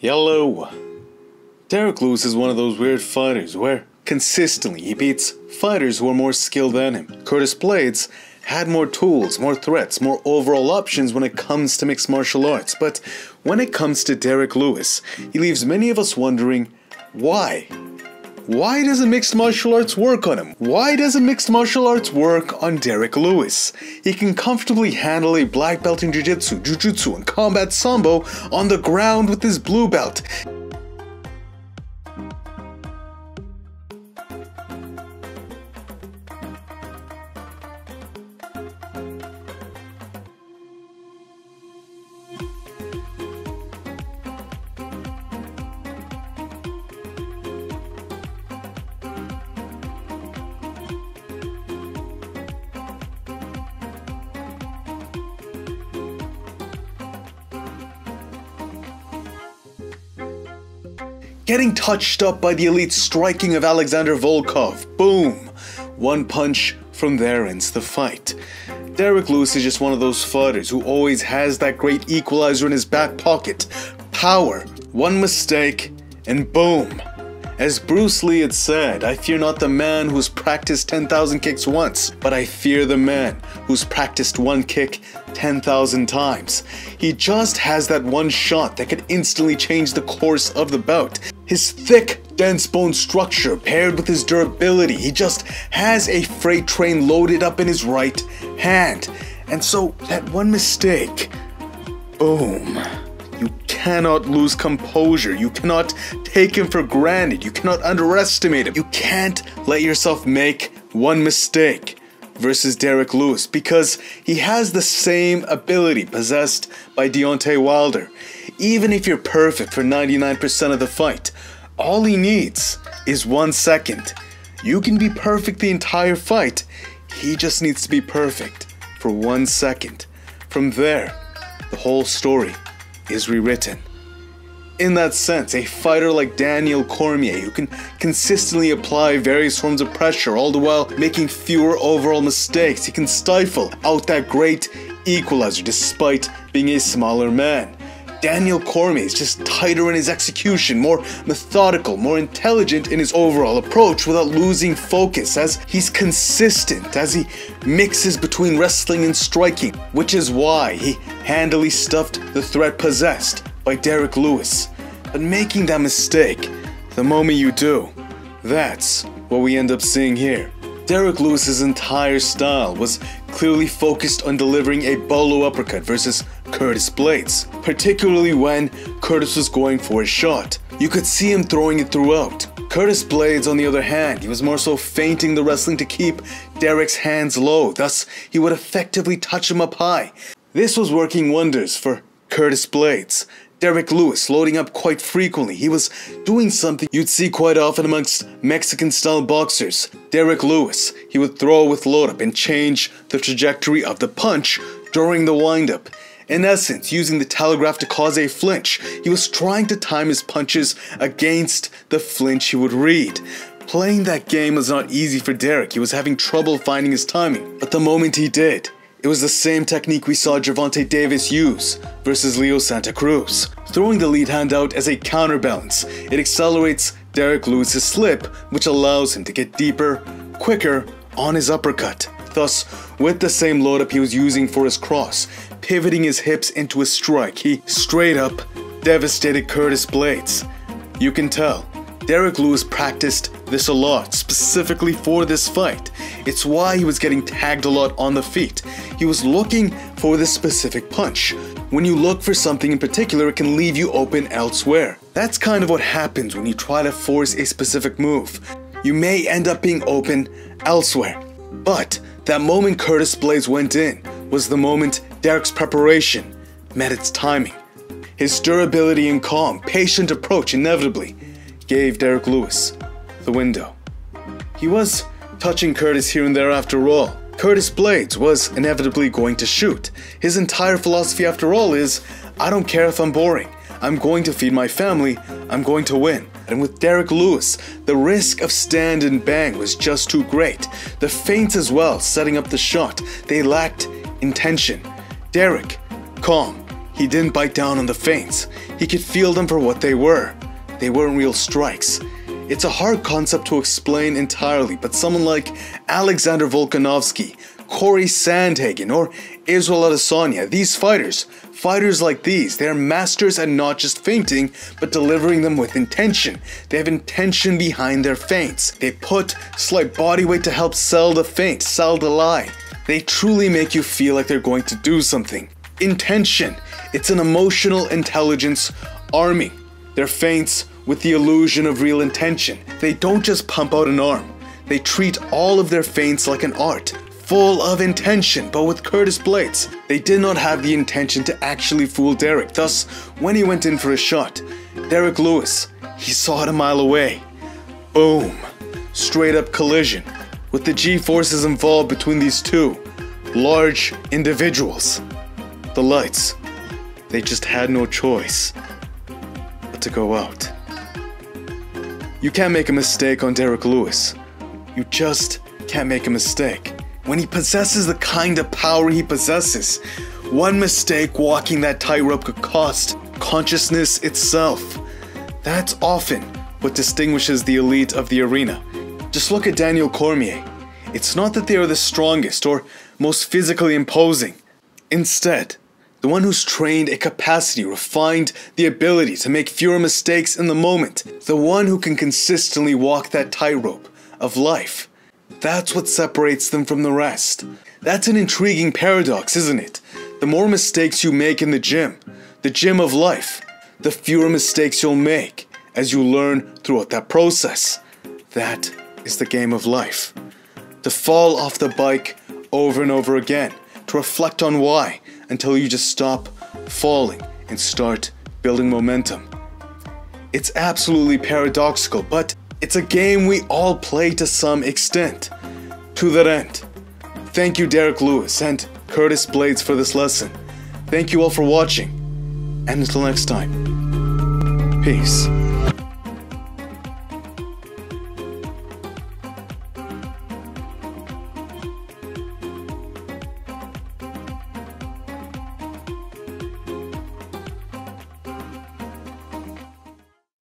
Yellow. Derrick Lewis is one of those weird fighters where consistently he beats fighters who are more skilled than him. Curtis Blaydes had more tools, more threats, more overall options when it comes to mixed martial arts, but when it comes to Derrick Lewis, he leaves many of us wondering why? Why doesn't mixed martial arts work on him? Why doesn't mixed martial arts work on Derrick Lewis? He can comfortably handle a black belt in jiu-jitsu, jiu-jitsu, and combat sambo on the ground with his blue belt. Getting touched up by the elite striking of Alexander Volkov. Boom! One punch, from there ends the fight. Derrick Lewis is just one of those fighters who always has that great equalizer in his back pocket. Power. One mistake, and boom! As Bruce Lee had said, I fear not the man who's practiced 10,000 kicks once, but I fear the man who's practiced one kick 10,000 times. He just has that one shot that could instantly change the course of the bout. His thick, dense bone structure paired with his durability, he just has a freight train loaded up in his right hand. And so, that one mistake, boom. You cannot lose composure. You cannot take him for granted. You cannot underestimate him. You can't let yourself make one mistake versus Derrick Lewis because he has the same ability possessed by Deontay Wilder. Even if you're perfect for 99% of the fight, all he needs is one second. You can be perfect the entire fight. He just needs to be perfect for one second. From there, the whole story is rewritten. In that sense, a fighter like Daniel Cormier, who can consistently apply various forms of pressure all the while making fewer overall mistakes, he can stifle out that great equalizer despite being a smaller man. Daniel Cormier is just tighter in his execution, more methodical, more intelligent in his overall approach without losing focus as he's consistent, as he mixes between wrestling and striking, which is why he handily stuffed the threat possessed by Derrick Lewis. But making that mistake, the moment you do, that's what we end up seeing here. Derrick Lewis's entire style was clearly focused on delivering a bolo uppercut versus Curtis Blaydes, particularly when Curtis was going for a shot. You could see him throwing it throughout. Curtis Blaydes, on the other hand, he was more so feinting the wrestling to keep Derrick's hands low, thus, he would effectively touch him up high. This was working wonders for Curtis Blaydes, Derrick Lewis loading up quite frequently. He was doing something you'd see quite often amongst Mexican style boxers. Derrick Lewis, he would throw with load up and change the trajectory of the punch during the windup. In essence, using the telegraph to cause a flinch, he was trying to time his punches against the flinch he would read. Playing that game was not easy for Derrick, he was having trouble finding his timing. But the moment he did, it was the same technique we saw Gervonta Davis use versus Leo Santa Cruz. Throwing the lead hand out as a counterbalance, it accelerates Derrick Lewis's slip, which allows him to get deeper, quicker on his uppercut. Thus, with the same load up he was using for his cross, pivoting his hips into a strike, he straight up devastated Curtis Blaydes. You can tell, Derrick Lewis practiced this a lot, specifically for this fight. It's why he was getting tagged a lot on the feet. He was looking for this specific punch. When you look for something in particular, it can leave you open elsewhere. That's kind of what happens when you try to force a specific move. You may end up being open elsewhere. But that moment Curtis Blaydes went in was the moment Derrick's preparation met its timing. His durability and calm, patient approach inevitably gave Derrick Lewis the window. He was touching Curtis here and there after all. Curtis Blaydes was inevitably going to shoot. His entire philosophy, after all, is I don't care if I'm boring. I'm going to feed my family. I'm going to win. And with Derrick Lewis, the risk of stand and bang was just too great. The feints as well, setting up the shot, they lacked intention. Derrick, calm. He didn't bite down on the feints. He could feel them for what they were. They weren't real strikes. It's a hard concept to explain entirely, but someone like Alexander Volkanovski, Corey Sandhagen, or Israel Adesanya, these fighters, fighters like these, they are masters at not just feinting, but delivering them with intention. They have intention behind their feints. They put slight body weight to help sell the feint, sell the lie. They truly make you feel like they're going to do something. Intention. It's an emotional intelligence arming their feints with the illusion of real intention. They don't just pump out an arm, they treat all of their feints like an art, full of intention. But with Curtis Blaydes, they did not have the intention to actually fool Derrick. Thus, when he went in for a shot, Derrick Lewis, he saw it a mile away. Boom. Straight up collision. With the G forces involved between these two large individuals. The lights, they just had no choice but to go out. You can't make a mistake on Derrick Lewis. You just can't make a mistake. When he possesses the kind of power he possesses, one mistake walking that tightrope could cost consciousness itself. That's often what distinguishes the elite of the arena. Just look at Daniel Cormier. It's not that they are the strongest or most physically imposing. Instead, the one who's trained a capacity, refined the ability to make fewer mistakes in the moment, the one who can consistently walk that tightrope of life. That's what separates them from the rest. That's an intriguing paradox, isn't it? The more mistakes you make in the gym, the gym of life, the fewer mistakes you'll make as you learn throughout that process. That is the game of life. To fall off the bike over and over again, to reflect on why, until you just stop falling and start building momentum. It's absolutely paradoxical, but it's a game we all play to some extent. To that end, thank you, Derrick Lewis and Curtis Blaydes, for this lesson. Thank you all for watching, and until next time, peace.